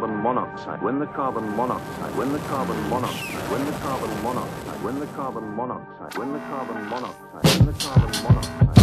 carbon monoxide, when the carbon monoxide, when the carbon monoxide, when the carbon monoxide, when the carbon monoxide, when the carbon monoxide, when the carbon monoxide.